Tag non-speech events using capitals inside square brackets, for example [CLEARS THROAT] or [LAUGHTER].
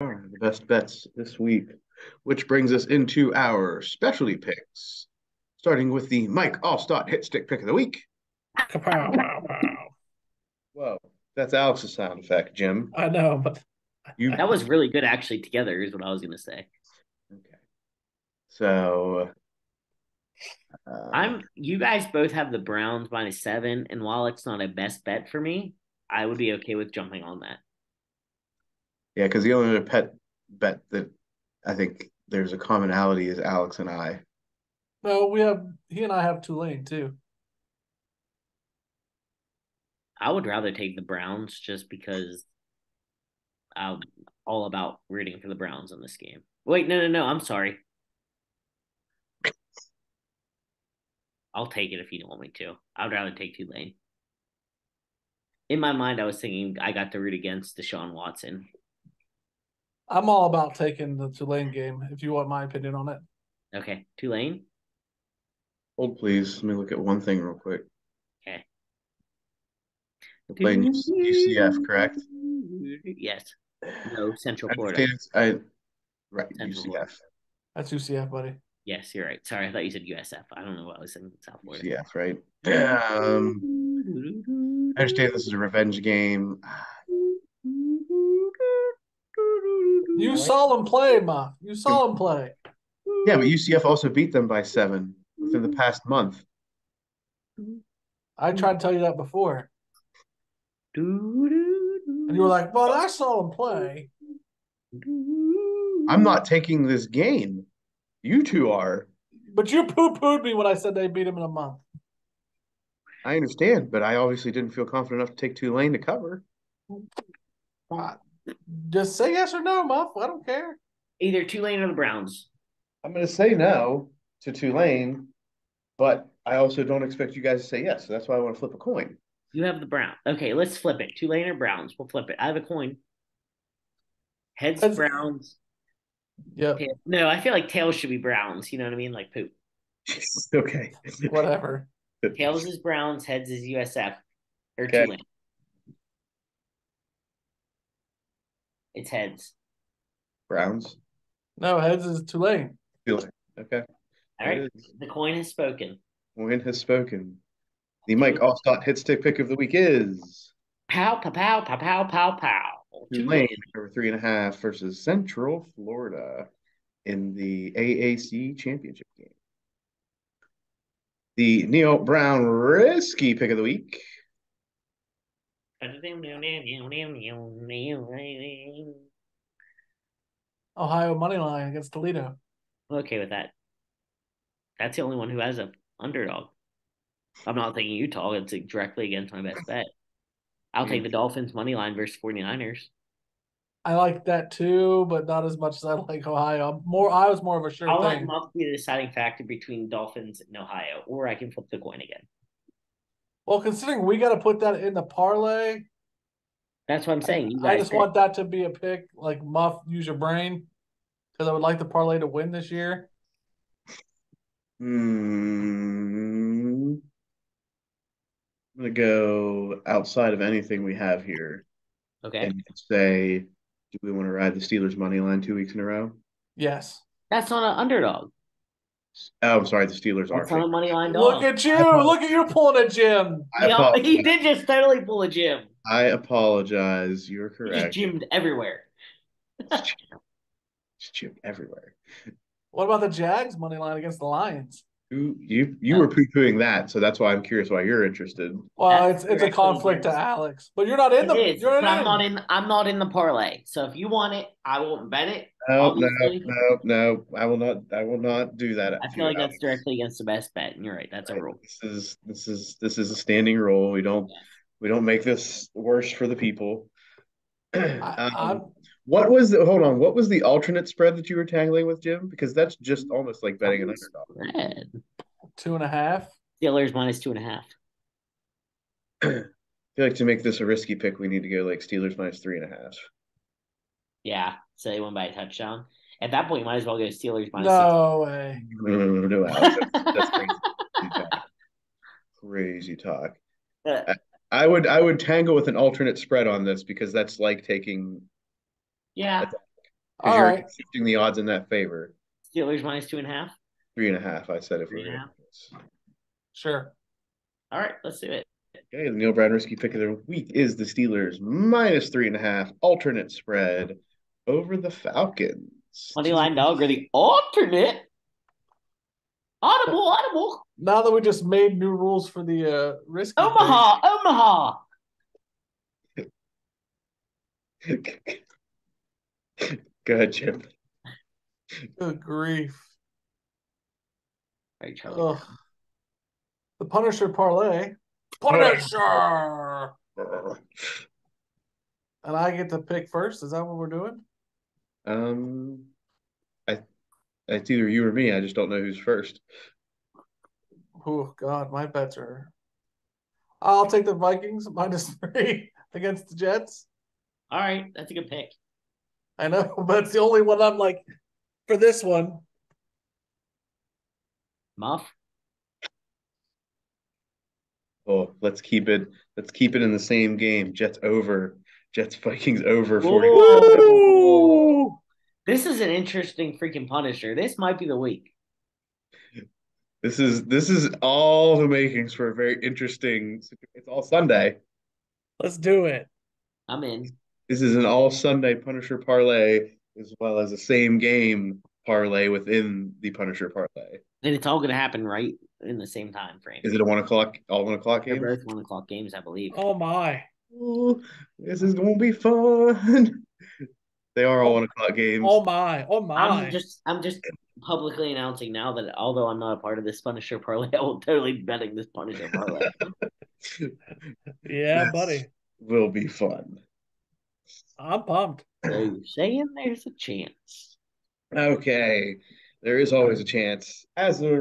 are the best bets this week, which brings us into our specialty picks, starting with the Mike Alstott hit stick pick of the week. Kapow, pow, pow. Whoa, that's Alex's sound effect, Jim. I know, but You That was really good actually together is what I was gonna say. okay? So uh, I'm you guys both have the Browns minus seven, and while it's not a best bet for me, I would be okay with jumping on that. Yeah, because the only other pet bet that I think there's a commonality is Alex and I. no, we have he and I have Tulane too. I would rather take the Browns just because I'm all about rooting for the Browns in this game. Wait, no, no, no. I'm sorry. I'll take it if you don't want me to. I'd rather take Tulane. In my mind, I was thinking I got to root against Deshaun Watson. I'm all about taking the Tulane game. If you want my opinion on it, Okay, Tulane. Hold please. Let me look at one thing real quick. Okay. We're playing UCF, correct? Yes. No, Central I Florida. understand I right Central Florida. UCF. that's UCF, buddy. Yes, you're right. Sorry, I thought you said USF. I don't know what I was saying. South Florida. UCF, right? Um, I understand this is a revenge game. You saw them play, Ma. You saw them play. Yeah, but UCF also beat them by seven within the past month. I tried to tell you that before, and you were like, "But I saw them play." I'm not taking this game. You two are. But you poo pooed me when I said they beat him in a month. I understand, but I obviously didn't feel confident enough to take Tulane to cover. Just say yes or no, Muff. I don't care. Either Tulane or the Browns. I'm going to say no to Tulane, but I also don't expect you guys to say yes. So that's why I want to flip a coin. You have the Brown. Okay, let's flip it. Tulane or Browns? We'll flip it. I have a coin. Heads Heads- Browns. Yep. Tail- No, I feel like tails should be Browns. You know what I mean? Like poop. [LAUGHS] okay. Whatever. Tails is Browns. Heads is USF or Okay. Tulane. It's heads. Browns. No, heads is Tulane. Tulane. Okay. All right. It is. The coin has spoken. Win has spoken. The Mike Alstott hit stick pick of the week is Pow, pow, pow, pow, pow, pow, pow. Tulane over three and a half versus Central Florida in the AAC championship game. The Neil Brown risky pick of the week. Ohio money line against Toledo. okay with that. That's the only one who has a underdog. I'm not taking Utah. It's directly against my best bet. I'll take the Dolphins money line versus 49ers. I like that too, but not as much as I like Ohio. More I was more of a sure I'll thing. Muff be the deciding factor between Dolphins and Ohio, or I can flip the coin again. Well, considering we got to put that in the parlay, That's what I'm saying. You I just pick. want that to be a pick. Like Muff, use your brain, because I would like the parlay to win this year. Hmm. I'm gonna go outside of anything we have here okay. and say, do we want to ride the Steelers money line two weeks in a row? Yes. That's not an underdog. Oh, I'm sorry, the Steelers are. That's not a money line dog. Look at you! Look at you pulling a Jim. Know, he did just totally pull a Jim. I apologize. You're He just correct. gymmed everywhere. Just Jim everywhere. What about the Jags money line against the Lions? You you you were poo pooing that, so that's why I'm curious why you're interested. Well, That's it's it's a conflict to Alex, but you're not in It the. is, You're but I'm in. not in. I'm not in the parlay. So if you want it, I won't bet it. No, no, Obviously. no, no. I will not. I will not do that. I feel you, like that's directly against the best bet, and you're right. That's a rule. This is this is this is a standing rule. We don't Yeah. we don't make this worse for the people. [CLEARS THROAT] I, Um, I'm, what was the hold on? What was the alternate spread that you were tangling with, Jim? Because that's just almost like betting an underdog. Red. two and a half. Steelers minus two and a half. [CLEARS THROAT] I feel like to make this a risky pick, we need to go like Steelers minus three and a half. Yeah, so they won by a touchdown. At that point, you might as well go Steelers minus No way. No, no, no, no, Alex, that's, that's crazy talk. [LAUGHS] Crazy talk. Uh, I would I would tangle with an alternate spread on this because that's like taking yeah, Because All you're right. shifting the odds in that favor. Steelers minus two and a half. Three and a half, I said if Three we were. Sure. All right, let's do it. Okay, the Neil Brown risky pick of the week is the Steelers minus three and a half alternate spread over the Falcons. Money line dog or the alternate. Audible, audible. Now that we just made new rules for the uh risk. Omaha, Omaha. [LAUGHS] [LAUGHS] Go ahead, Chip. Good grief. All right, Charlie. Ugh. The Punisher parlay. Punisher. [LAUGHS] And I get to pick first. Is that what we're doing? Um, I it's either you or me. I just don't know who's first. Oh God, my bets are. I'll take the Vikings minus [LAUGHS] three against the Jets. All right, that's a good pick. I know, [LAUGHS] but it's the only one I'm like for this one. Muff. Oh, let's keep it. Let's keep it in the same game. Jets over. Jets Vikings over forty. Whoa. This is an interesting freaking Punisher. This might be the week. This is this is all the makings for a very interesting. It's all Sunday. Let's do it. I'm in. This is an all Sunday Punisher parlay as well as a same game parlay within the Punisher parlay. And it's all going to happen right in the same time frame. Is it a one o'clock all one o'clock They're game? both one o'clock games, I believe. Oh my. Ooh, this is gonna be fun. [LAUGHS] They are all one o'clock games. Oh my. Oh my. I'm just I'm just publicly announcing now that although I'm not a part of this Punisher parlay, [LAUGHS] I will totally be betting this Punisher parlay. [LAUGHS] yeah, This buddy. Will be fun. I'm pumped. so you're [CLEARS THROAT] saying there's a chance. Okay. There is always a chance. As a